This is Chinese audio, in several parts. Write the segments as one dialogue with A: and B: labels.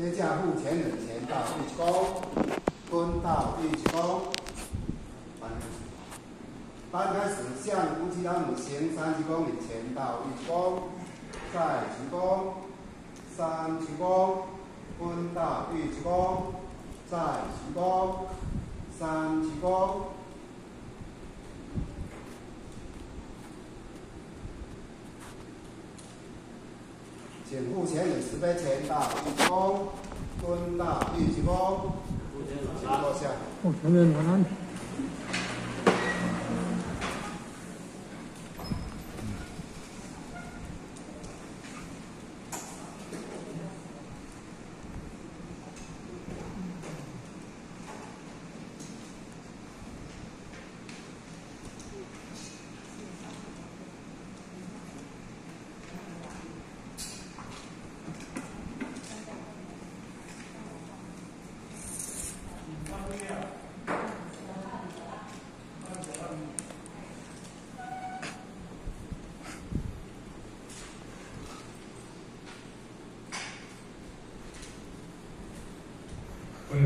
A: 接驾付前人前到一公，分到一公。翻开始向夫妻他们行三鞠躬，前到一公，再鞠躬，三鞠躬，分到一鞠躬，再鞠躬，三鞠躬。请付钱人慈悲前到一公，分到一鞠躬，请坐下。
B: 哦，前面晚安。
C: 会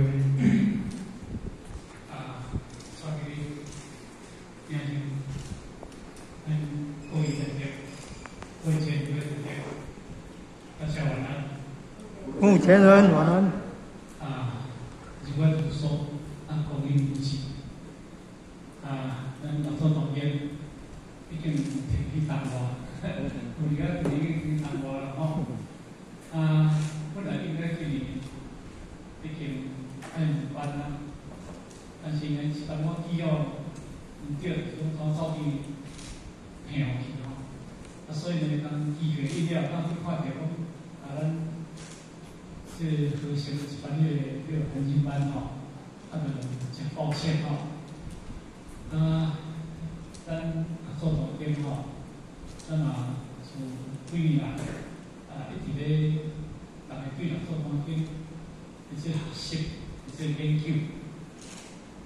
C: 啊，所以眼睛很故意的点，会见会的点，大家晚安。
B: 目前人晚安。
C: 啊，如果读书，啊，公益不济，啊，咱老早当兵，已经停去谈话，有而家停去谈话了吼。啊，本来应该今年已经按入班啦，但是呢，是当我记哦，毋对，从头走去平去吼。啊，所以呢，当机会一了，当去看着讲，啊，咱这核心一班的这个恒星班吼，啊，就真抱歉吼。啊，咱做总监吼，咱嘛从几年来，啊，一直咧，逐个对人做关键，而且学习，而且研究。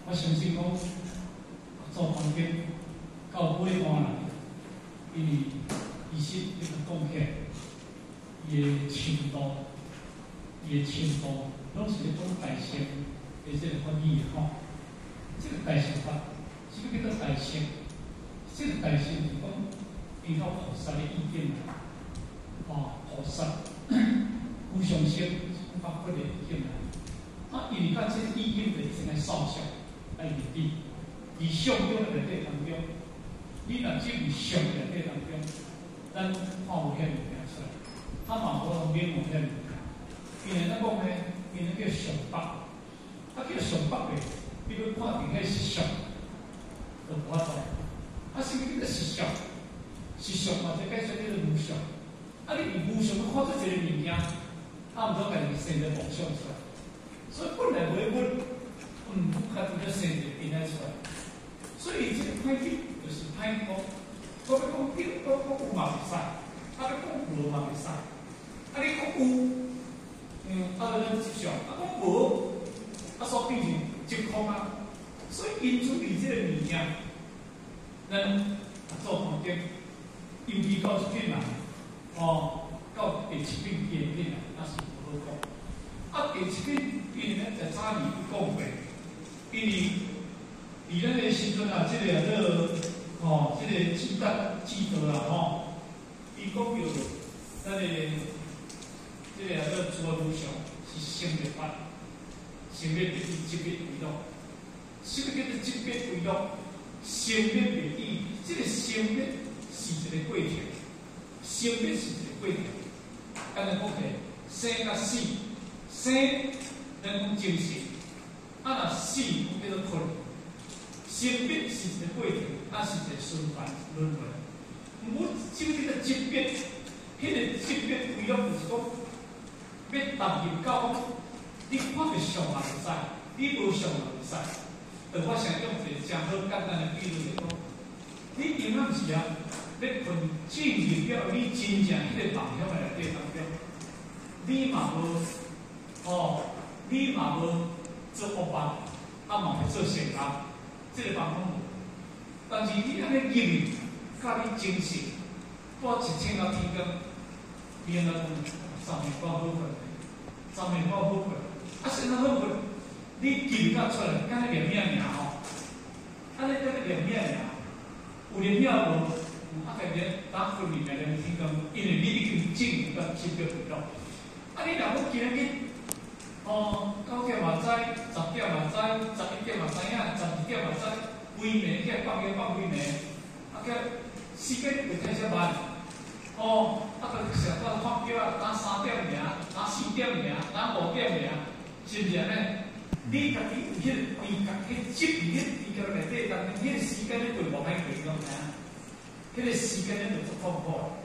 C: 我相信讲，做关键到尾端啦，因为医生一个贡献，伊的程度，伊的程度，拢是一种代谢，而且个翻译吼，这个代谢法，什么叫做代谢？这个代谢是讲，依照菩萨的意见啦，哦，菩萨 有上升发挥的意见啦。啊，因为甲这意见的先来扫相，来入底，伫上中的内底当中，你若只有上内底当中，咱看有遐物件出来，他嘛无通免有遐物件。因为咱讲咧，因为叫上北，啊叫上北的，比如看伫迄实相，就无法度。啊，什么叫做实相？实相嘛，就解说叫做无相。啊，你无相看出一个物件，啊，毋通家己生个妄想出来。所以本来为本，嗯，家己就生个变来出来。所以这个歹去就是歹讲，我要讲对，我讲有嘛袂使，啊，要讲无嘛袂使。啊，你讲有，嗯，啊，咱接受；啊，讲无，啊，所变成真空啊。所以因处理这个物件，咱做环境，尤其到即阵啊，哦，到第七品、第二品啊，那是无好讲。啊，第七品因为咱在早年讲过，因为伫咱个时阵啊，即个啊，个吼，即个记得记得啦吼，伊讲着咱个即个啊，个主要路上是生灭法，生灭别以级别为乐，什么叫做级别为乐？生灭别以，即个生灭是一个过程，生灭是一个过程，安尼讲起，生甲死，生咱讲精神，啊若死叫做困，生灭是一个过程，啊是一个循环轮回。我即个叫做级别，迄个级别为乐就是讲。要踏入到讲，你看着上也会使，你无上也会使。但我想用一个正好简单的比喻来讲，你今仔时啊，要困进入了你真正迄个梦想的内底当中，你嘛无哦，你嘛无做恶梦，啊嘛无做善人，这个办法无。但是你安尼入去，甲你精神过一千个天光，变了。上面讲好分，上面好好过，啊，现在好过，你记到出来，敢是两秒尔吼，啊，你敢是两秒尔，有两秒无，啊，感觉打分里面的听讲，因为你已经进入到七点钟，啊，你若要今日，哦，九点嘛知，十点嘛知，十一点嘛知影，十二点嘛知，规暝去放假放规暝，啊，个时间会太少慢。哦，啊，个上到发表啊，打三点尔，打四点尔，打五点尔，是毋是？安尼？你家己有迄个规格，迄执伫迄地球内底，但是？迄个时间咧对无歹过，咁啊？迄个时间咧就足痛苦。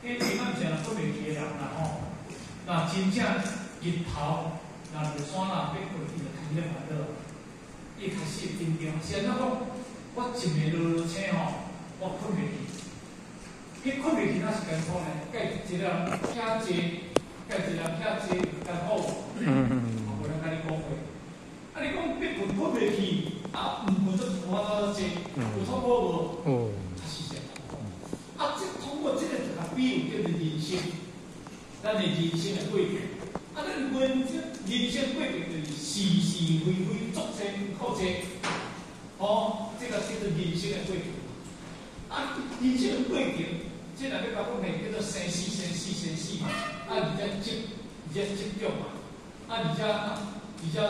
C: 迄平常时啊，不袂记人啦吼。那真正日头，那落山啦，变过去就开始烦恼。一开始紧张，现在讲我一暝落落车吼，我困袂去。去困袂去，那是艰苦呢。计一个车坐，计一个车坐艰苦。嗯。我无通甲你讲话。啊，你讲别困困袂去，啊，毋困则无法度坐，有痛苦无？
B: 哦，
C: 是这啊，这通过这个就甲比喻叫做人生，咱的人生的过程。啊，咱人生人生过程就是是是非非，作者苦者。哦，这个叫做人生的过程。啊，人生的过程。即个要甲讲诶，叫做生死、生死、生死嘛，啊，而且执，而且执着嘛，啊，而且而且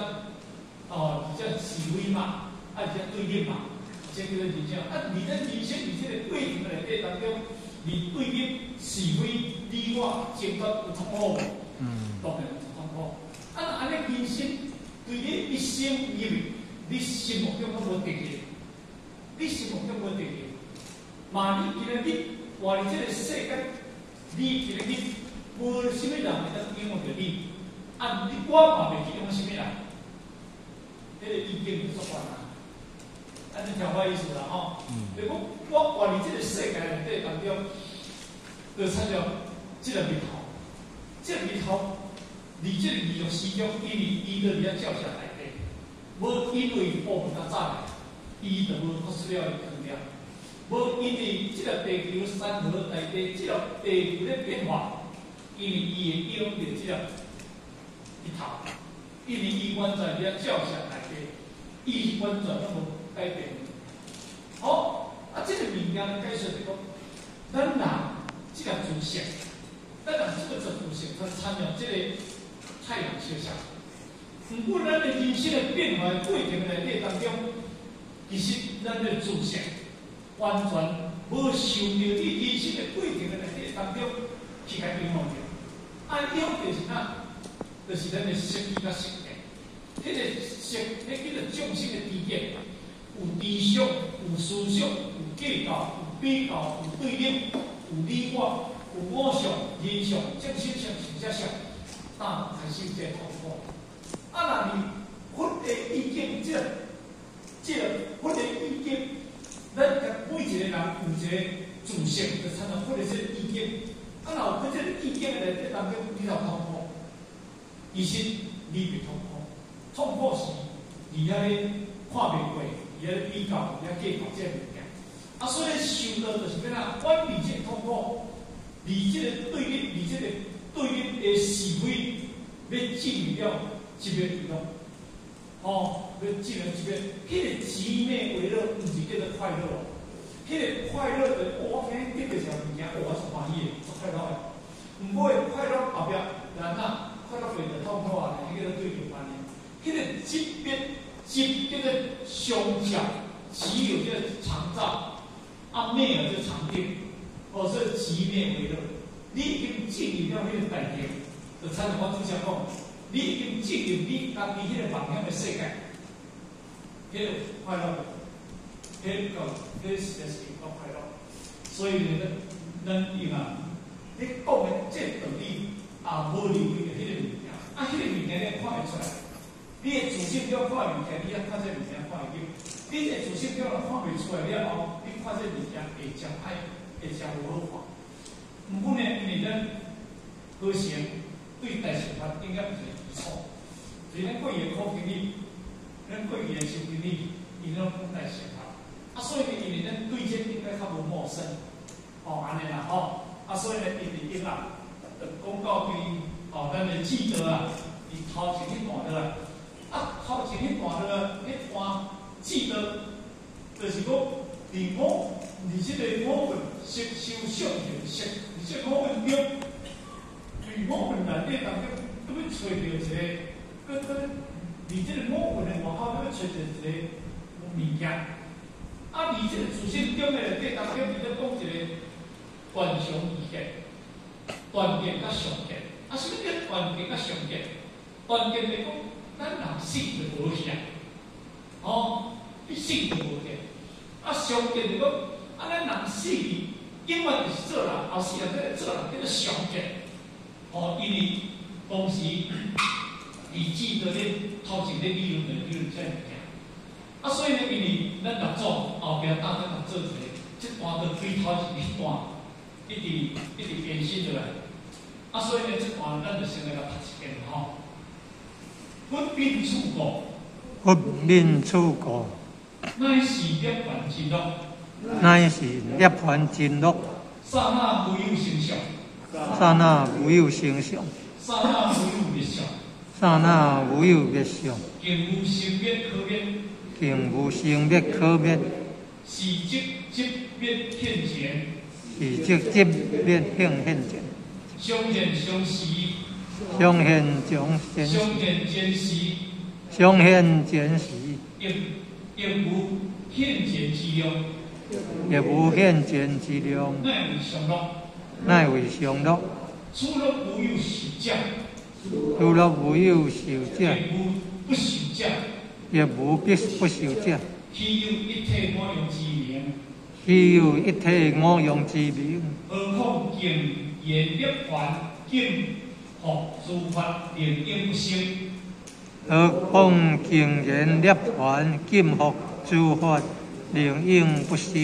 C: 哦，而且是非嘛，啊，而且对立嘛，这叫做人生。啊，而且人生伫即个过程内底当中，你对立是非你我争夺有痛苦无？嗯，当然有痛苦。啊，安尼人生对你一生以为，你心目中有无定义？你心目中无定义？嘛，你今日你。活伫即个世界，你一个你无啥物人会当影响着你，啊，你我嘛袂去影响啥物人，迄个意见就作怪啦。安尼听我意思啦吼。如果我活伫即个世界内底当中，就产生即个面头，即个面头，离即个艺术市场，因为伊在伫遐照下来底，无因为部分较早来，伊就无脱失了。无因为即个地球山河内底，即个地球咧变化，因为伊会影响着即个日头，因为伊原在遐照射内底，伊原在拢无改变。好，啊，即个物件解释就讲，咱人即个主线，咱人即个主线，它参照即个太阳照射。毋过咱的人生的变化过程内底当中，其实咱的主线。完全无受到你人生的过程的内底当中去甲影响着。啊，影响就是哪？就是咱的身体甲心态。迄个心，迄叫做众生的知见，有理想，有思想，有计较，有比较，有对立，有你我，有我相、人相、正心相、形式相，当开始在痛苦。啊，那你佛的意见，即个，即个佛的意见。咱每一个人有一个自信，就产生或者是意见。啊，若有这个意见的人，当中比较痛苦，其实你袂痛苦，痛苦是你遐咧看袂过，伊遐咧比较，伊遐计较这物件。啊，所以修道就是咩啦？远离这痛苦，离这个对立，离这个对立的是非，要进入了这个地方。哦，要进入这个，迄个极美为乐，毋是叫做快乐。迄个快乐的，我今日得着啥物件，我是欢喜的，足快乐的。毋过快乐后壁，然后快乐变着痛苦啊，迄个对着反的。迄个疾病，疾叫做相较，极有叫长照，啊美啊叫长定，哦是极美为乐。你已经进入了迄个代境，就产生我之前讲。你已经进入你家己迄个梦想的世界，迄个快乐，迄个迄是实是够快乐。所以呢，咱伊嘛，你讲的这道理也无离开着迄个物件，啊，迄个物件你看会出来。你的自信要看物件，你要看这物件看会见；你的自信要看袂出来了后，你看这物件会将歹，会将无好看。毋过呢，因为咱好成对待生活应该是。错，所以咱过去考经理，咱过去的收经理，伊拢讲在想法，啊，所以呢，因为咱对这应该较无陌生，哦，安尼啦，吼，啊，所以呢，因为因啊，公告对，哦，咱的记得啊，你头前迄段落，啊，头前迄段落，迄段记得，就是讲，伫我，你即个我们吸收上面吸，伫即我们中，伫我们内底当中，都要找到一个，搁搁，伫即个我们的外口，都要找到一个物件。啊，伫即个自信中的内底当中，伊咧讲一个观想意见。断见甲上见，啊，什么叫断见甲上见？断见来讲，咱人死就无去啊，哦，你死就无去。啊，上见来讲，啊，咱人死，永远就是做人，后世人在做人，叫做上见。哦，因为当时，以记得咧头前咧理论的理论这样讲。啊，所以呢，因为咱六祖后壁搭咱来做一个，即段都最头前一段，一直一直变新出来。啊，所以呢，即段咱就先来甲读一遍吼。不变出国，
B: 不变出国，
C: 乃是涅槃之乐。
B: 乃是涅槃真乐。
C: 刹那无有形象，
B: 刹那无有形象，
C: 刹那无有灭相，
B: 刹那无有灭相，
C: 竟无生灭可灭，
B: 并无生灭可灭，
C: 是即即灭现前，
B: 是即即灭现现前，
C: 相现相时，
B: 相现相现，
C: 相现前时，
B: 相现前时，
C: 亦亦无现前之量，
B: 亦无现前之量，
C: 乃为上乐。
B: 乃为上乐。
C: 除了无有受者，
B: 除了无有受者，
C: 亦无不实相，
B: 亦无必不受者。
C: 岂有一体我用之名？
B: 虚有一体我用之名，
C: 何况竟言涅槃，竟学诸法令应不生？
B: 何况竟然涅槃，今复诸法，令应不生。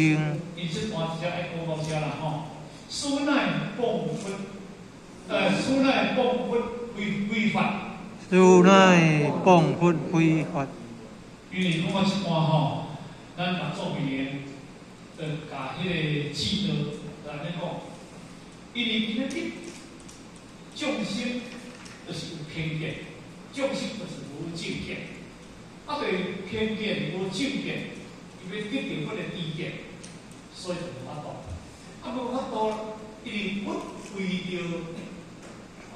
C: 因此，段只爱讲到遮啦吼。书乃谤佛，呃，书乃谤佛违违法。
B: 如乃谤佛非法，
C: 因为讲到即段吼，咱合作语言，呃，甲迄个气道来咧讲，因为今日众生就是有偏见，众生就是无正见，啊，对偏见无正见，因为得到迄个意见，所以就无法度。啊，无法度，因为我为着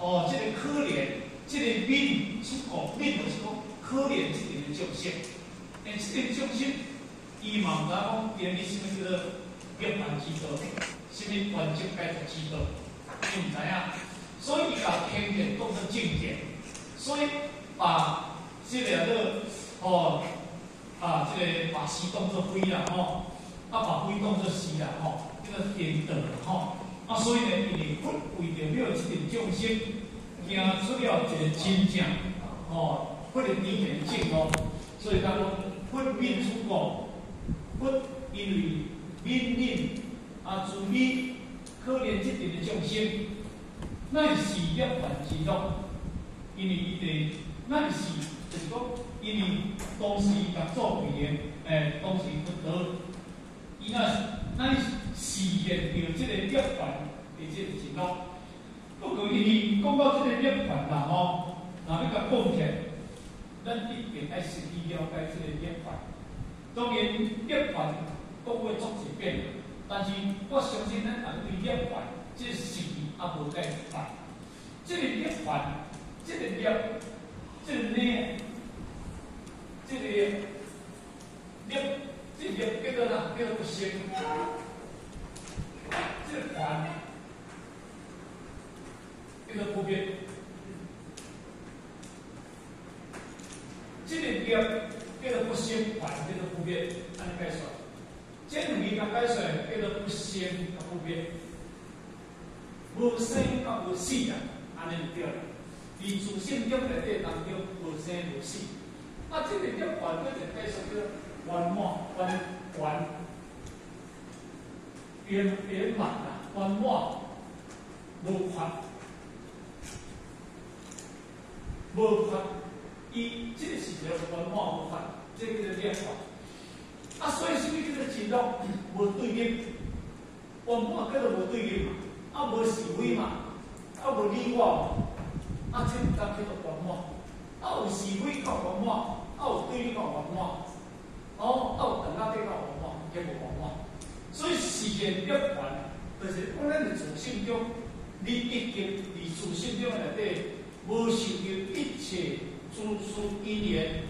C: 哦，即、个可怜，即、个悯出国，悯就是讲可怜即个众生。但即个众生，伊嘛毋知讲，今日什么叫做涅槃之道，什么原则解脱之道，伊毋知影。所以伊把偏见当作正见，所以把即个个哦啊，即、个把是当作非啦吼，啊把非当作是啦吼，这个颠倒啦吼。啊，所以呢，因为佛为着了即个众生，行出了一个真正哦，佛的理念正路，所以讲佛免出国，佛因为悯悯啊，自悯可怜即阵的众生，乃是涅槃之乐，因为伊的乃是就是讲，因为当时甲做语言，诶，当时佛得，伊那乃实现着即个涅槃的即个真乐。不过，因为讲到即个涅槃啦吼，若要甲讲起来，咱一定爱实地了解即个涅槃。当然，涅槃讲话足一遍，但是我相信咱大家对涅槃即个事也无变法。即个涅槃，即个涅，即个涅，即个涅，即个涅叫做哪？叫做不生。即个槃叫做不变。即个业叫做不生，还叫做不变，安尼解说。即两个甲解说叫做不生甲不变，无生甲无死啊，安尼就对了。伫自性中内底当中无生无死，啊，即个业还叫做解说叫圆满圆圆圆满啊，圆满无缺。无法，伊即个是一个圆满无法，即个叫做涅槃。啊，所以什么叫做真乐？无对立，圆满叫做无对立嘛，啊无是非嘛，啊无理我嘛，啊这毋当叫做圆满。啊有是非较圆满，啊有对立较圆满，哦，啊有等下对较圆满，皆无圆满。所以时间涅槃，就是我咱的自信中，你已经伫自信中内底，无受到一切诸事因缘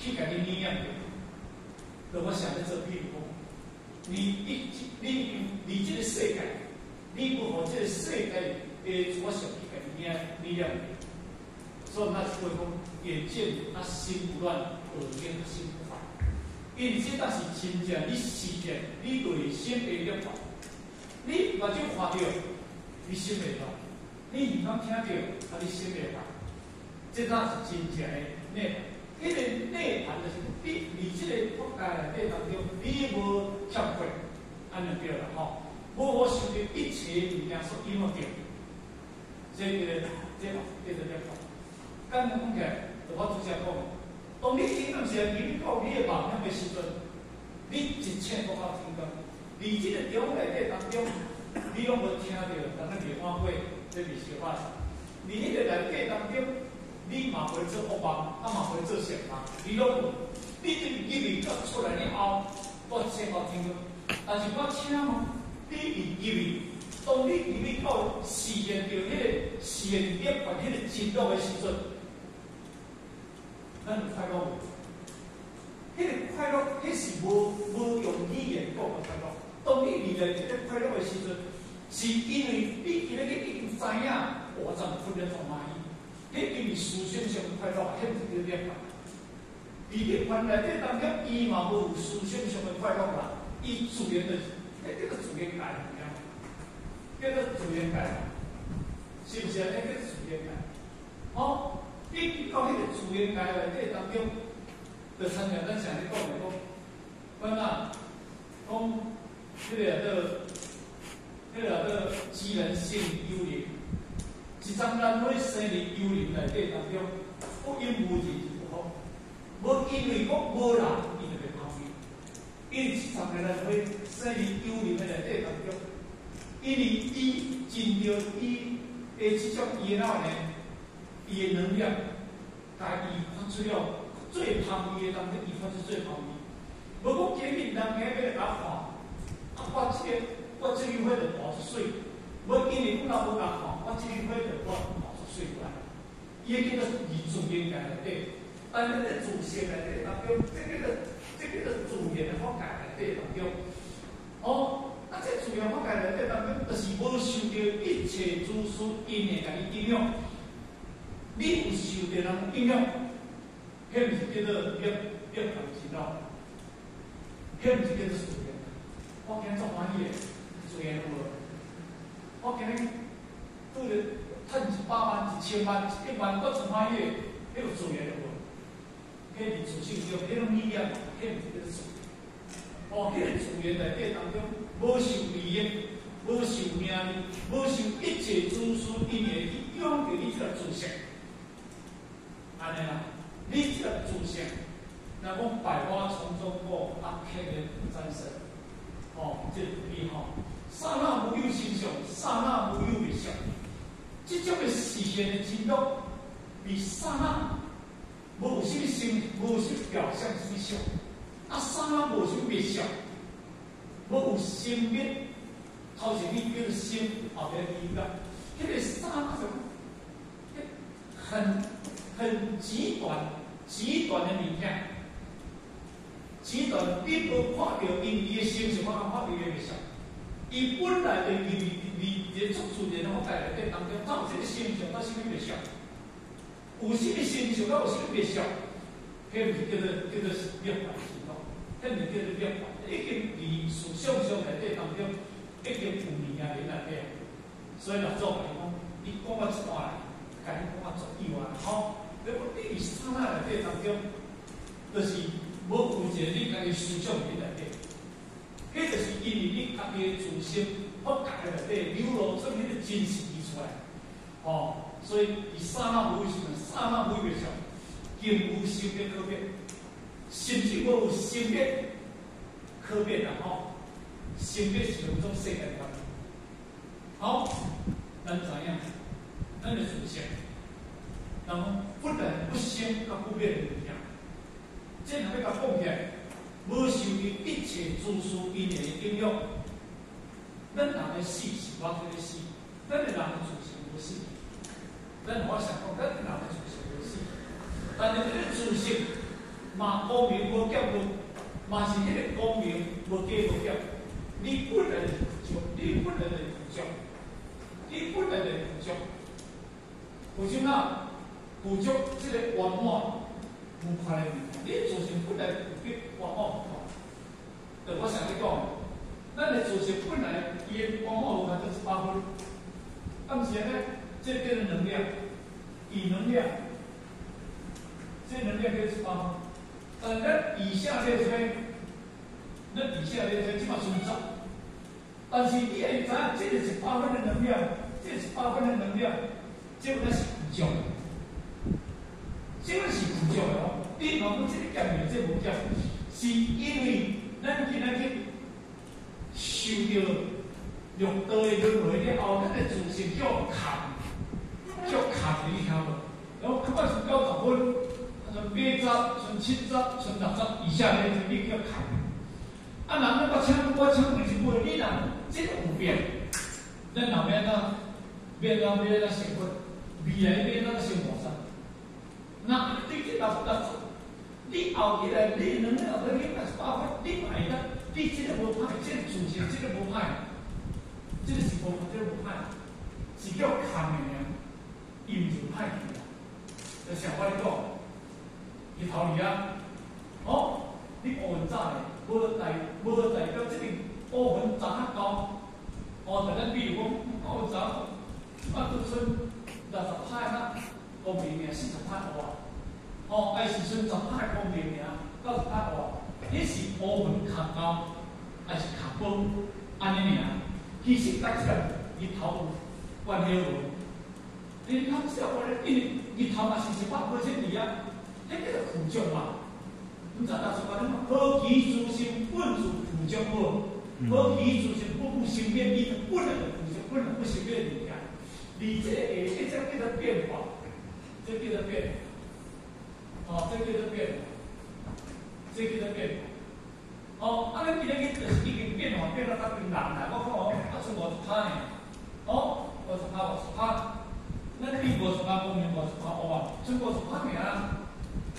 C: 去甲你影响着。那我想在这比如讲，你一你你这个世界，你不和这个世界的所想去甲你影力量。所以那是为讲。眼见啊心不乱，耳听心不。因为这当是真正你实践，你内心的力量。你目睭看到，你心袂乱；你耳朵听到，啊，你心袂烦。这当是真正的内涵。迄个内涵就是你你这个国家内当中，你无欠亏，安尼对了吼。无我受到一切物件所影响着，这个这个叫做念佛。简单讲起，我拄则讲，当你影响时，你到你的梦想的时阵，你一切都靠天光。而即个中内底当中，你拢无听到，但那莲花会这里说话。而迄个内底当中，你嘛会做恶梦，啊嘛会做善梦，你拢无。你这个机会出来了后，我先靠天光。但是我请问，你以机会，当你入去到实验着迄个实验业或迄个进度的时阵，咱快乐无？迄个快乐，迄是无无用语言讲的快乐。当你遇到这个快乐的时阵，是因为你今日你已经知影，我怎分别从哪里？迄因为思想上快乐，迄毋是叫念法。而涅槃内底当中，伊嘛无有思想上的快乐啦，伊自然的，迄这个自然界，叫做自然界，是不是啊？迄个自然界，好好，你到迄个自然界内底当中，就参像咱常咧讲的讲，讲啊，讲。这个个，这个个机能性幽灵，一张咱会生的幽灵内底当中，不因无人不好，无因为讲无人，伊就袂抗议。因为一张个咱会生的幽灵内底当中，因为伊尽着伊的这种热闹呢，伊的能量，甲伊发出了最芳美的当个，伊发出最芳美。无讲今日人家要来甲看。我即个，我即个火就跑出水，无因为阮老无共吼，我即个火就我跑出水来。伊迄个是自然界内底，但咱个自然内底当中，即个个这个个自然的法界内底当中，哦，啊，这自然法界内底当中，就是无受到一切诸事因缘甲伊影响。你有受到人影响，迄毋是叫做业业行之道，迄毋是叫做自然。我今日做欢喜，做业务。我今日拄着趁一百万、一千万、一万，我做欢喜，迄个做业务。迄是自信中，迄种力量，迄毋是叫做。哦，迄个自然内底当中，无受利益，无受名利，无受一切诸事因缘去养着你这个自信。安尼啦，你这个自信，那讲百花丛中过，啊，千年战胜。哦，这厉害！刹那无有形象，刹那无有灭相。这种的视线的进度，比刹那无什么形，无什么表象之相。啊，刹那无什么灭相，无有生灭。头前你叫做生，后边灭个，这个刹那种，很很极短、极短的物件。极端你无看到因伊的形象，我看到伊的面相。伊本来的伊伊伊个作出的那个带来的当中，有这个形象，它是咩面相？有什么形象？它有什么面相？迄毋是叫做叫做涅槃是咯？迄毋是叫做涅槃？已经伫思想上内底当中已经有名啊，人内底。所以老做来讲，你讲我一段来，甲你讲我做意外，吼，你讲你刹那内底当中，就是。无负责你家己思想伫内底，迄就是因为你家己自身佛界内底流露出迄个真实出来，哦，所以伊刹那无为时阵，刹那无为时，经无生灭可变，甚至无有生灭可变啊！吼，生灭是两种世界观。好，咱怎样，咱就自信，然后。不能不生甲不灭的力量。这两要甲讲起来，无受于一切诸事因缘的影响。咱人的死是我这个死，咱的人的自性无死。咱我想讲，咱的人的自性无死，但是这个自性嘛光明无结论，嘛是迄个光明无结无结。你不能就你不能的就，你不能的就。有啥啊？补足这个圆满无快的地方，你自性本来有个圆满无快。对我想你讲，咱的自性本来伊个圆满无快就是八分，啊，毋是安尼，这变成能量，以能量，这能量就是八分。呃，咱以下列些，咱以下列些即码存在，但是你会知，这个是八分的能量，这是八分的能量。这个是苦教，这个是苦教哦。你讲讲这个感觉，这无教，是因为咱今仔去受到六道的轮回了后，咱的自性叫卡，叫卡里头。然后看是九十分，剩八十、剩七十、剩六十以下的，就你叫卡。啊，人咱我请我请你是为你人，这个有变，咱后面呢，变到变到成分。未来变那个生活上，那对这老不老做？你后起来，你能量能力还是八分，你买的，你这个无派，这个主线这个无派，这个是无这个无派，是叫看的呢，伊毋是派去的。就像我咧讲，伊头里啊，哦，你学文早嘞，无代无代表这个学文早较高，哦，但咱比如讲学文早，啊，都村。六十派啦，公平名四十派学啊，哦，还是算十派公平名，九十派学，你是学文较高，还是较高？安尼名，其实大家日头关系无？你看这我咧，因日头嘛是一百八千二啊，迄个苦将嘛，你知道是讲什么？好奇之心，本是苦将无？好奇之心，不不生变，你本来就苦将，本来不生变的。你这个一直变得变化，这变得变，哦，这变得变，这变得变，哦，啊，你今日就是已经变化变到较平淡啦。我看哦，啊，剩五十趴呢，哦，五十趴，五十趴，咱比五十趴公平，五十趴黑啊，剩五十趴尔。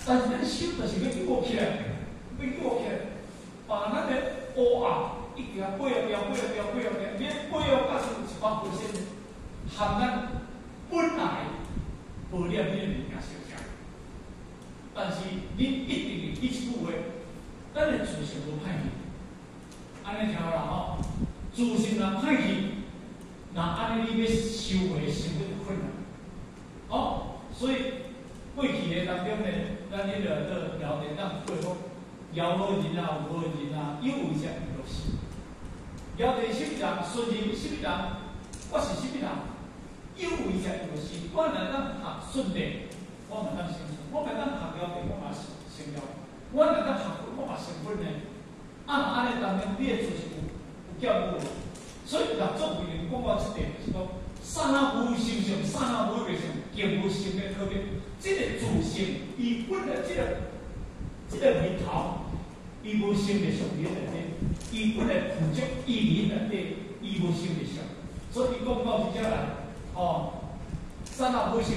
C: 但是咱修就是要过起来，要过起来，把那个黑啊，一条背啊，背啊，背啊条，你背啊加是一百 percent。含咱本来无念念物件相像，但是你一定一句话，咱的自性无歹去，安尼听啦吼，自性若歹去，那安尼你要修为相对困难。哦，所以过去的当中呢，咱迄个个聊天当过讲，摇好人啊，有好人啊，有为啥伊落是？聊天什么人，顺人什么人，我是什么人？有为者就是，我若当学顺利，我若当成；我若当学了地，我嘛成成了；我若当学分，我嘛成分呢。按安尼当中，你诶做是有有教无？所以合作为人讲我一点是讲，三下无心上，三下无为上，见无心的特别。即个自性，伊本来即个即个眉头，伊无心的上面内底，伊本来负责意念内底，伊无心的上，所以讲到即只来。哦，三大无性，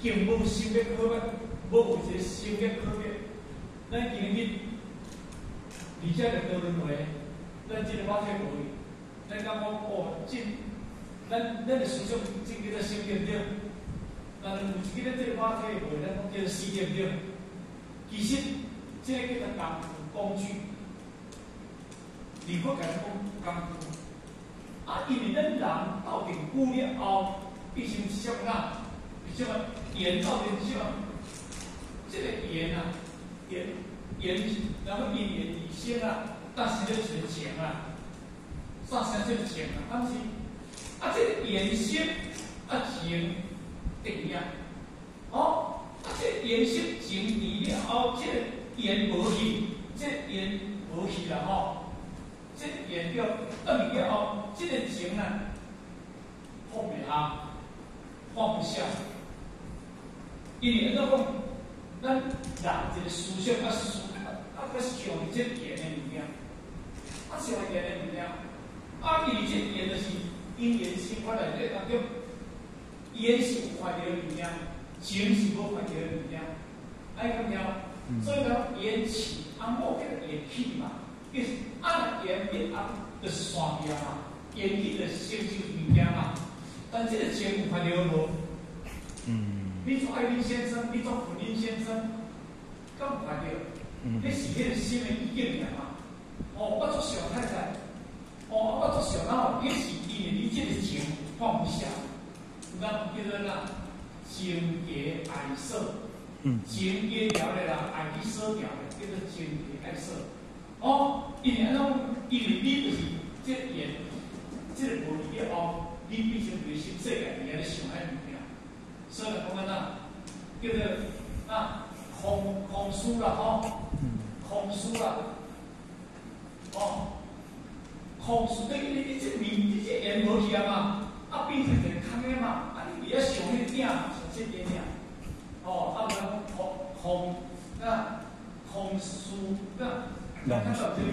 C: 经无性的科别，无一个性的科别。咱今日而且个讨论话，咱即个话题无哩。咱讲讲哦，进，咱咱的思想进叫做性点点。但是有一个即个话题话，咱讲叫做思点点。其实即个叫做工具，如果讲讲工具。啊，因为咱人到底久了后，必须什么啊？什么盐到底什么？这个盐啊，盐盐，然后一盐以先啊，但是就是碱啊，上升就是碱啊，但是啊，这个盐先啊碱定样，哦，啊这盐先碱离了后，这个盐无去，这盐无去了吼。这研究等了后，这个情呢放不下，放不下，因为安怎讲，咱人一个思想啊思啊啊，较上即言的物件，啊上言的物件，啊伊即言就是因缘生活内底当中，言是有快乐物件，情是无快乐物件，爱咁了。所以讲言起，啊某叫言起嘛，就是按言变按，就是山边嘛，言起就是成就物件嘛。但这个情有快乐无？嗯。你做爱丽先生，你做普林先生，咁快乐？嗯。你是迄个心的意境嘛？哦，我做小太太，哦，我做小老，你是因为你这个情放不下，那叫做啦，情结爱色。情结了的啦，爱去舍掉的，叫做情结爱舍。哦，因为安种，因为你就是这言，这个无理解哦，你必须内心世界里面想爱所以讲啊，叫做啊空空疏啦吼，空疏啦，哦，空疏对你你这面你这言无去啊嘛，啊变成一个空的嘛，啊你不要想那个点，想这点点。哦，他们空空那空疏那，看到这个，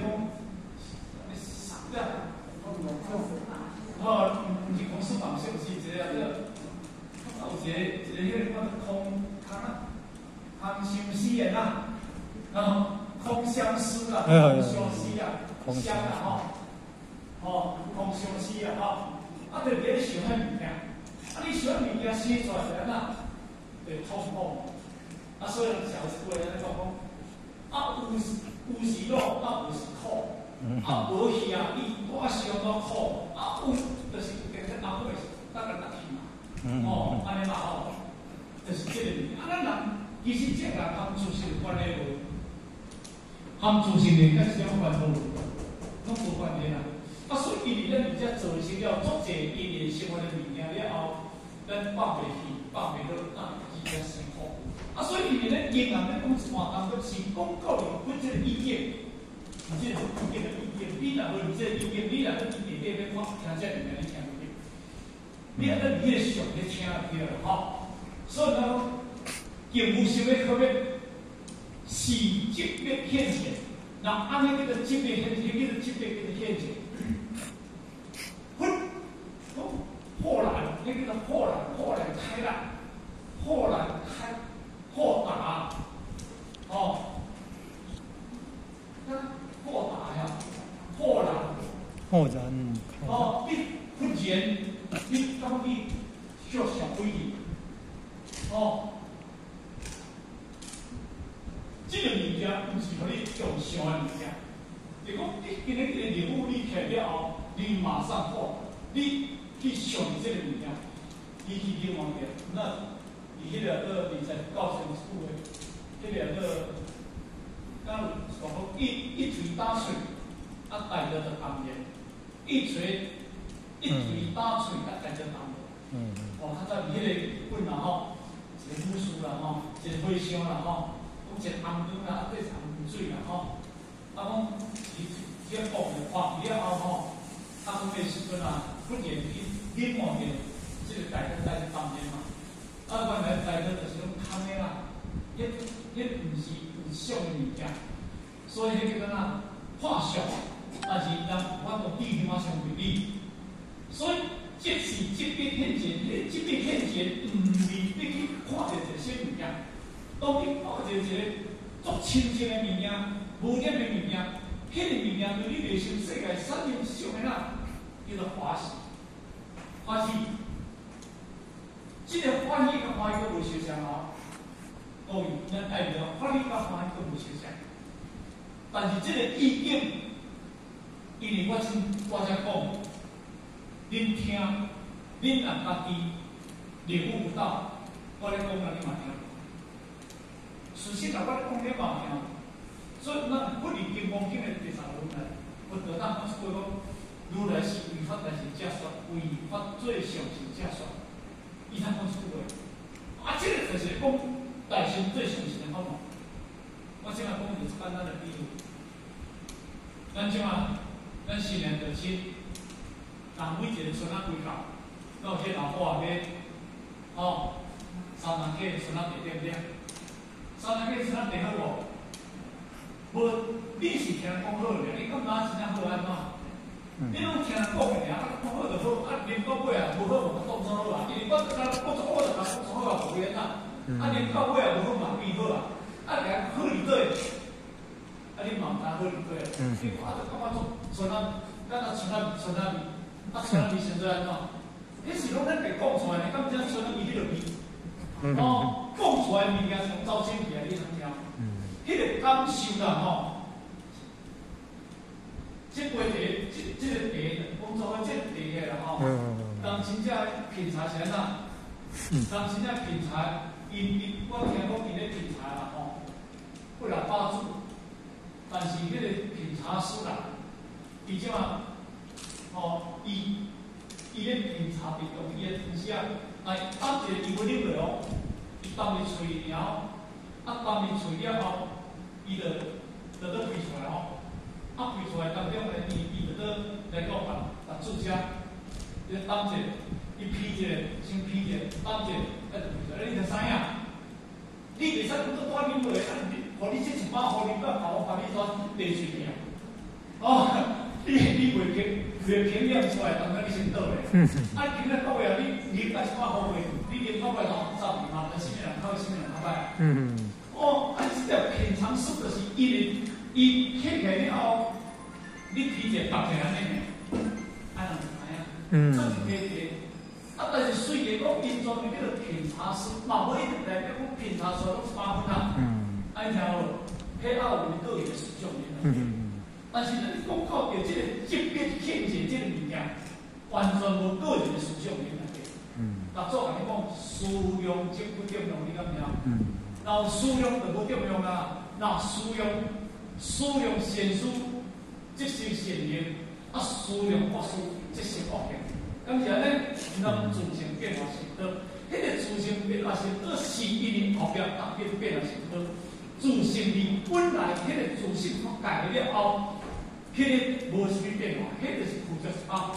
C: 那哦，不是空疏嘛，是不是这样的？哦，这这个叫做空空啊，空相思的呐，啊，空相思啊，空相思啊，相啊吼，哦，空相思啊吼，啊，对别想遐物件，啊，你想物件写出来呐？对，通风。啊，所以小时过来咧讲讲，啊有时有时咯，啊有时苦，啊无去啊，伊我想到苦，啊有就是变成阿妹大概得去嘛，哦，安尼嘛吼，就是这个。啊，咱人其实这个含自性关系无，含自性的甲是怎关系无？拢无关系啦。啊，所以伊伫咱而家造成了足济因缘生活的物件了后，咱放袂去。放袂落，那伊个生活。啊，所以伊咧言啊，咧讲一话，当个是公告的本质的意见，即个意见的意见，你若无即个意见，你若去意见咧，我听这物件你听唔听？你若你咧想咧听就对了，吼。所以讲，业务性的特别，是级别现前，那安尼这个级别现前，这个级别这个现前。豁然，那个叫豁然，豁然开朗，豁然开，豁达，哦，那豁达呀，豁然，
B: 豁然，
C: 哦，你忽然，你当你小小规矩，哦，这个物件不是互你用想的物件，就讲你今日这个任务你开了后，你马上做，你。去想这个物件，伊去另外边，那伊迄个个你在高层处的，迄个个，刚讲一一锤打碎，在这旁边，一锤一锤打碎，啊带着旁边，嗯，哦，他在迄个棍啦吼，一个武术啦吼，一个飞箱啦吼，讲一个红灯啦，啊对长水啦吼，啊讲伊伊个放的放了后吼，啊讲咩时阵啊，不点去。另外面，这个改革在这方面嘛，啊，原来改革就是用空的啦，也也不是有效的物件，所以迄个呐，化小，但是让我到地方上为例，所以即使即边现前，即边现前，唔是必须看着这些物件，当你看着一个足亲近的物件，无念的物件，迄个物件对你内心世界产生什么啦？叫做欢喜。欢喜，这个欢喜甲欢喜都无相像哦。各位，咱代表欢喜甲欢喜都无相像。但是即个意境，因为我先我才讲，恁听，恁若家己领悟不到，我咧讲了你嘛听。事实上，我咧讲你嘛听。所以，咱不离金光经的第三轮来，我得到我是讲。如来是违法，但是假说违法最上是假说，伊通讲出话，啊，这个就是讲大圣最上是的方法。我即下讲就是简单的比喻，咱即下咱新年就请，但每一个村仔规到，到迄老伙仔，哦，三人计村仔地对不对？三人计村仔地好无？无，你是听讲好了，你感觉真正好安怎？你拢听人讲的尔，讲好就好，啊，连到尾啊，无好嘛，讲错好啦。因为我甲我做我就讲错好啊，无缘啦。啊，连到尾啊，无好嘛，变好啊。啊，连好离对，你嘛毋知好离对啊。你看就感觉做村仔，敢若村仔村仔味，啊，村仔味先做安怎？迄是拢咱白讲出来，敢真村仔味迄落味。哦，讲出来物件从走进去啊，你通听？迄个感受啦吼，即杯茶，即即个茶，工作即个茶啦吼，当真正品茶是安怎？当真正品茶，因因我听讲因咧品茶啦吼，不然八煮，但是迄个品茶师啦，伊即嘛，吼，伊伊咧品茶是用伊个方式，来当一个伊要入来哦，伊当伊吹了，啊当伊吹了后。伊就就都飞出来吼，啊飞出来当中咧，伊伊就都来到把把注遮，伊当者，伊批者，先批者，当者，哎就飞出来，你着知影？你袂使拄到带面落来，啊你，互你这一把，互你把我把你抓地水去啊！哦，你你袂经袂经验出来，当然你先倒咧。啊，今日到位啊，你你家一把好袂，你连到尾头十二万，但是咩人靠什么人靠摆？嗯。哦，啊！即条品尝书就是因为伊起起了后，你皮者白起安尼个，安怎知影？嗯，这是。啊，但是虽然讲因做迄个品茶师，嘛无一定代表讲品茶师拢是八分啊。嗯，安听无？迄啊有个人的属性嗯嗯嗯。但是你讲到着即个级别品质即个物件，完全无个人的属性因来个。嗯。那做安尼讲，数量即不重要，你敢知？嗯。然后数量就无重要啦，那数量数量显数即是显灵，啊数量法数即是恶行。咁是安尼，咱自性变化成多，迄个自性变化是多是因为后壁特别变化成多。自信力本来迄个自性改了后，迄个无啥物变化，迄个是负责八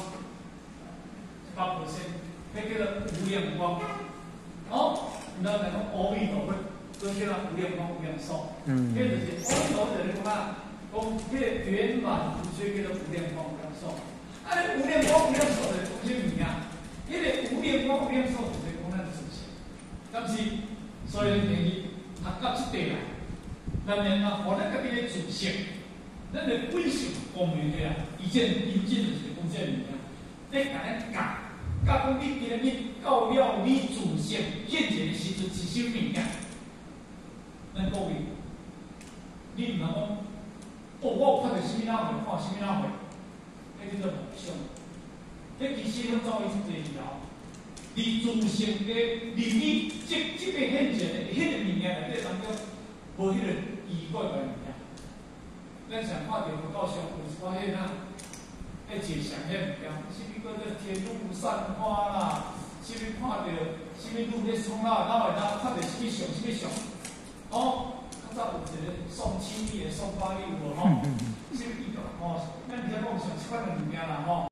C: 八 percent，迄叫做无量光。好，咱来讲阿弥陀佛。所以叫无量光、无量寿。嗯。迄就是阿弥陀佛的讲，讲迄个圆满所以叫做无量光、无量寿。啊，无量光、无量寿的东西物件，因为无量光、无量寿就是讲咱自性。但是，所以建议读到这地来，咱然啊，互咱家己的自性，咱的本性光明的啊，以前以前就是讲这物件，你甲咱教，教讲你今日你到了你自性现前的时阵，是啥物件？咱各位，你唔能讲，哦，我有看到什么哪会，看什么哪会，迄叫做梦想。迄其实咱做伊是第二条，你自性的，你你即即个现前的，迄个物件内底当中，无迄个奇怪个物件。咱想看到佛教上有发现啊，迄解想迄物件，什么叫做天路散花啦，什么看到什么路咧冲啦，哪会当看到什么想什么相？哦，较早有一个送亲密的送花礼物吼，这个伊个吼，咱比较讲上七款的物件啦吼。